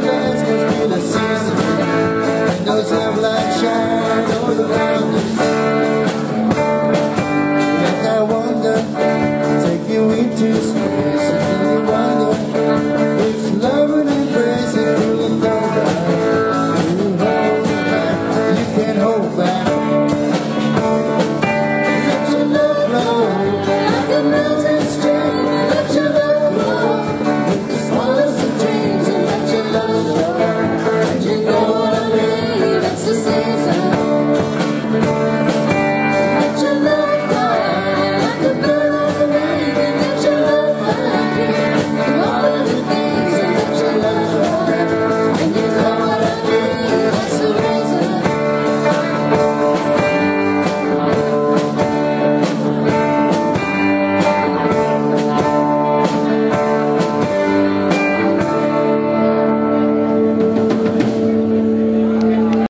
today.